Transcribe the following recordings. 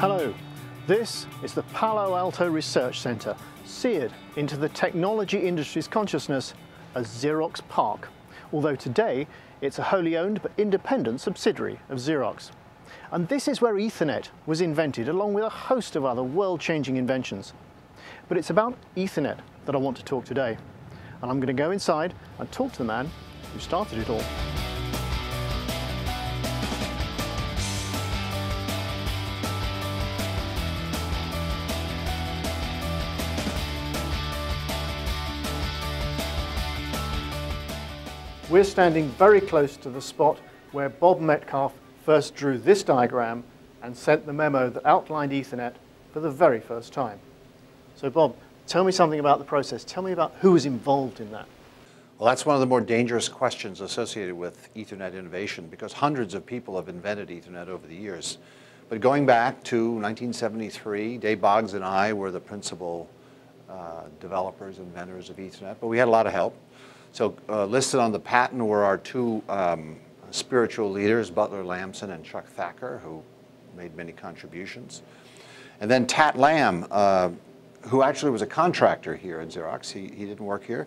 Hello, this is the Palo Alto Research Center, seared into the technology industry's consciousness as Xerox PARC, although today it's a wholly owned but independent subsidiary of Xerox. And this is where Ethernet was invented along with a host of other world-changing inventions. But it's about Ethernet that I want to talk today. And I'm going to go inside and talk to the man who started it all. We're standing very close to the spot where Bob Metcalfe first drew this diagram and sent the memo that outlined Ethernet for the very first time. So Bob, tell me something about the process. Tell me about who was involved in that. Well, that's one of the more dangerous questions associated with Ethernet innovation because hundreds of people have invented Ethernet over the years. But going back to 1973, Dave Boggs and I were the principal uh, developers, inventors of Ethernet, but we had a lot of help. So uh, listed on the patent were our two um, spiritual leaders, Butler Lampson and Chuck Thacker, who made many contributions. And then Tat Lam, uh, who actually was a contractor here at Xerox. He, he didn't work here.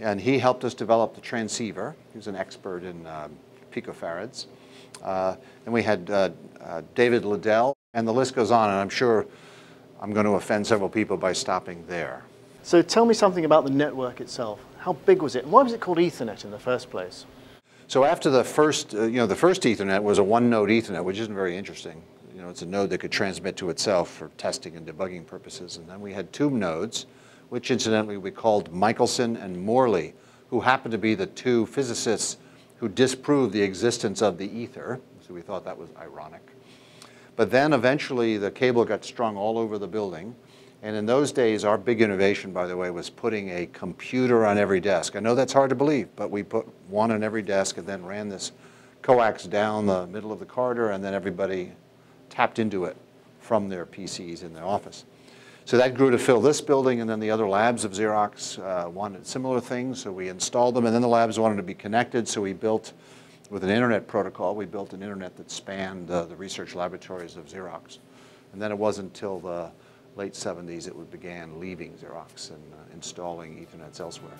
And he helped us develop the transceiver. He was an expert in uh, picofarads. Uh, and we had uh, uh, David Liddle, and the list goes on, and I'm sure I'm going to offend several people by stopping there. So tell me something about the network itself. How big was it? And why was it called Ethernet in the first place? So after the first, uh, you know, the first Ethernet was a one-node Ethernet, which isn't very interesting. You know, it's a node that could transmit to itself for testing and debugging purposes. And then we had two nodes, which incidentally we called Michelson and Morley, who happened to be the two physicists who disproved the existence of the ether. So we thought that was ironic. But then eventually the cable got strung all over the building. And in those days, our big innovation, by the way, was putting a computer on every desk. I know that's hard to believe, but we put one on every desk and then ran this coax down the middle of the corridor, and then everybody tapped into it from their PCs in the office. So that grew to fill this building, and then the other labs of Xerox uh, wanted similar things, so we installed them, and then the labs wanted to be connected, so we built, with an internet protocol, we built an internet that spanned uh, the research laboratories of Xerox. And then it wasn't until the late 70s it would began leaving Xerox and uh, installing Ethernets elsewhere.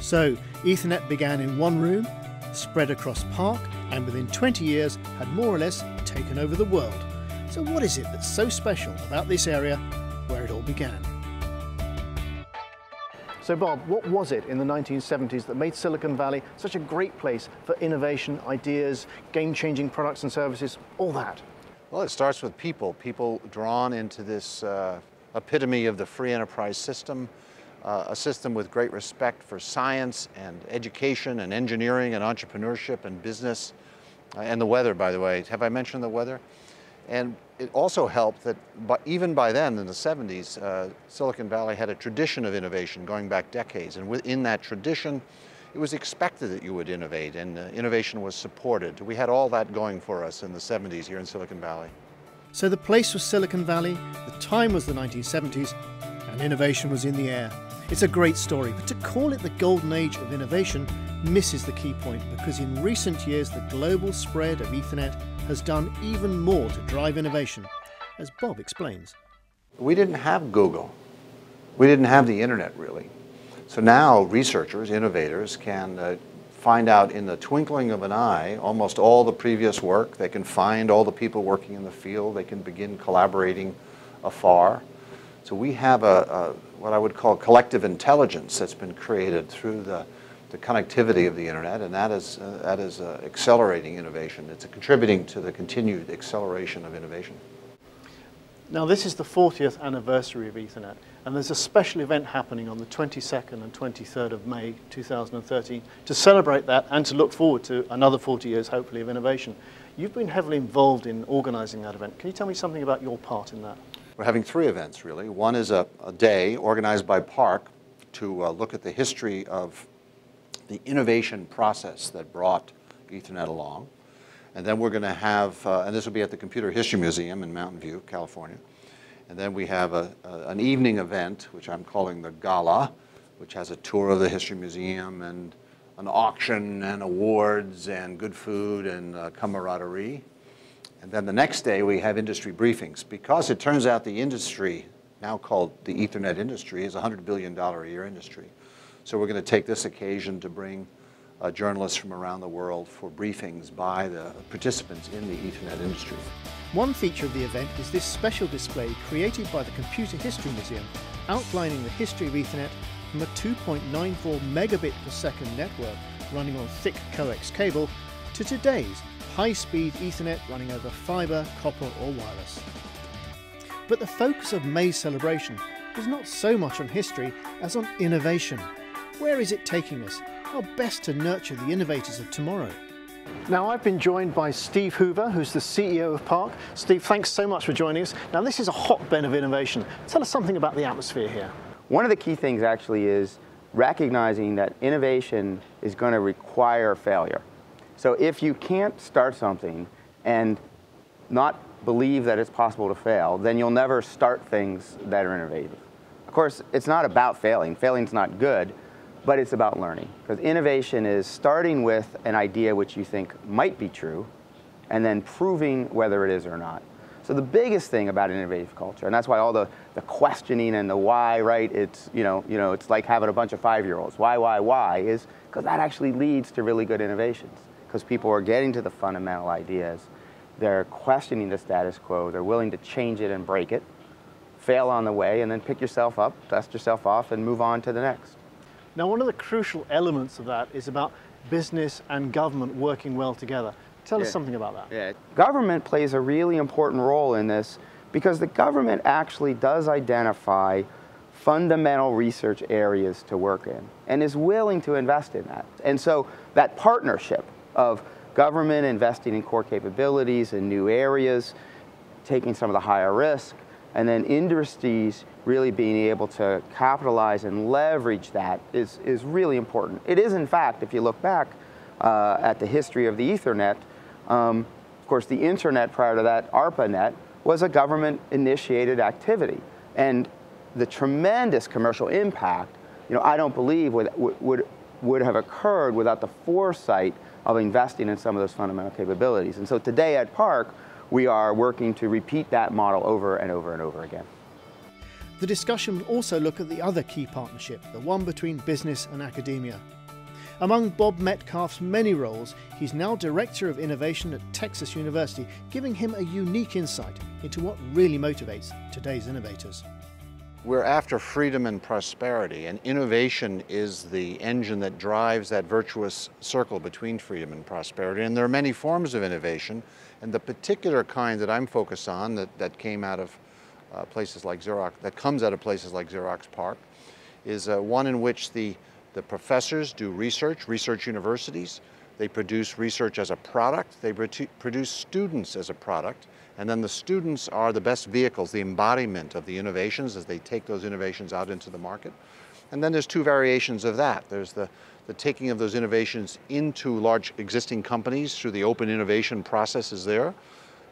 So Ethernet began in one room, spread across PARC, and within 20 years had more or less taken over the world. So what is it that's so special about this area where it all began? So Bob, what was it in the 1970s that made Silicon Valley such a great place for innovation, ideas, game-changing products and services, all that? Well, it starts with people, people drawn into this uh, epitome of the free enterprise system, uh, a system with great respect for science and education and engineering and entrepreneurship and business uh, and the weather, by the way. Have I mentioned the weather? And it also helped that by, even by then, in the 70s, uh, Silicon Valley had a tradition of innovation going back decades. And within that tradition, it was expected that you would innovate and uh, innovation was supported. We had all that going for us in the 70s here in Silicon Valley. So the place was Silicon Valley, the time was the 1970s, and innovation was in the air. It's a great story, but to call it the golden age of innovation misses the key point because in recent years the global spread of Ethernet has done even more to drive innovation, as Bob explains. We didn't have Google. We didn't have the internet really. So now researchers, innovators can uh, find out in the twinkling of an eye almost all the previous work. They can find all the people working in the field. They can begin collaborating afar. So we have a, a what I would call collective intelligence that's been created through the, the connectivity of the internet, and that is, uh, that is uh, accelerating innovation. It's contributing to the continued acceleration of innovation. Now this is the 40th anniversary of Ethernet and there's a special event happening on the 22nd and 23rd of May 2013 to celebrate that and to look forward to another 40 years hopefully of innovation. You've been heavily involved in organizing that event. Can you tell me something about your part in that? We're having three events really. One is a, a day organized by PARC to uh, look at the history of the innovation process that brought Ethernet along. And then we're going to have, uh, and this will be at the Computer History Museum in Mountain View, California. And then we have a, a, an evening event, which I'm calling the Gala, which has a tour of the History Museum and an auction and awards and good food and uh, camaraderie. And then the next day we have industry briefings because it turns out the industry, now called the Ethernet industry, is a $100 billion a year industry. So we're going to take this occasion to bring uh, journalists from around the world for briefings by the participants in the Ethernet industry. One feature of the event is this special display created by the Computer History Museum, outlining the history of Ethernet from a 2.94 megabit per second network running on thick coax cable to today's high-speed Ethernet running over fibre, copper or wireless. But the focus of May's celebration was not so much on history as on innovation. Where is it taking us? How best to nurture the innovators of tomorrow? Now I've been joined by Steve Hoover, who's the CEO of PARC. Steve, thanks so much for joining us. Now this is a hotbed of innovation. Tell us something about the atmosphere here. One of the key things actually is recognizing that innovation is going to require failure. So if you can't start something and not believe that it's possible to fail, then you'll never start things that are innovative. Of course, it's not about failing. Failing's not good, but it's about learning. Because innovation is starting with an idea which you think might be true, and then proving whether it is or not. So the biggest thing about innovative culture, and that's why all the, the questioning and the why, right? It's you know, you know, it's like having a bunch of five-year-olds. Why, why, why? Is because that actually leads to really good innovations. Because people are getting to the fundamental ideas, they're questioning the status quo, they're willing to change it and break it, fail on the way, and then pick yourself up, dust yourself off, and move on to the next. Now, one of the crucial elements of that is about business and government working well together. Tell yeah. us something about that. Yeah. Government plays a really important role in this because the government actually does identify fundamental research areas to work in and is willing to invest in that. And so that partnership of government investing in core capabilities in new areas, taking some of the higher risk, and then industries really being able to capitalize and leverage that is, is really important. It is, in fact, if you look back uh, at the history of the Ethernet, um, of course, the internet prior to that, ARPANET, was a government initiated activity. And the tremendous commercial impact, you know, I don't believe would, would, would have occurred without the foresight of investing in some of those fundamental capabilities. And so today at PARC, we are working to repeat that model over and over and over again. The discussion will also look at the other key partnership, the one between business and academia. Among Bob Metcalfe's many roles, he's now Director of Innovation at Texas University, giving him a unique insight into what really motivates today's innovators. We're after freedom and prosperity, and innovation is the engine that drives that virtuous circle between freedom and prosperity. And there are many forms of innovation, and the particular kind that I'm focused on that, that came out of uh, places like Xerox, that comes out of places like Xerox PARC, is uh, one in which the the professors do research, research universities. They produce research as a product. They produce students as a product. And then the students are the best vehicles, the embodiment of the innovations as they take those innovations out into the market. And then there's two variations of that. There's the, the taking of those innovations into large existing companies through the open innovation processes there.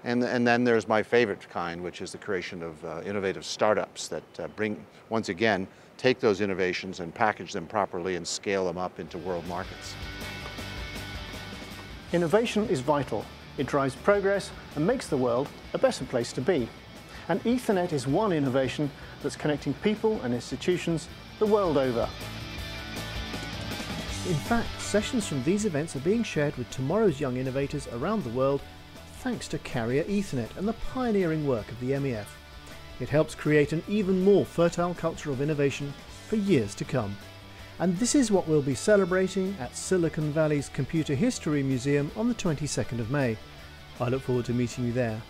And, and then there's my favorite kind, which is the creation of uh, innovative startups that uh, bring, once again, take those innovations and package them properly and scale them up into world markets. Innovation is vital. It drives progress and makes the world a better place to be. And Ethernet is one innovation that's connecting people and institutions the world over. In fact, sessions from these events are being shared with tomorrow's young innovators around the world thanks to Carrier Ethernet and the pioneering work of the MEF. It helps create an even more fertile culture of innovation for years to come. And this is what we'll be celebrating at Silicon Valley's Computer History Museum on the 22nd of May. I look forward to meeting you there.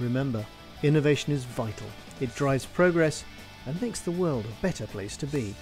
Remember, innovation is vital. It drives progress and makes the world a better place to be.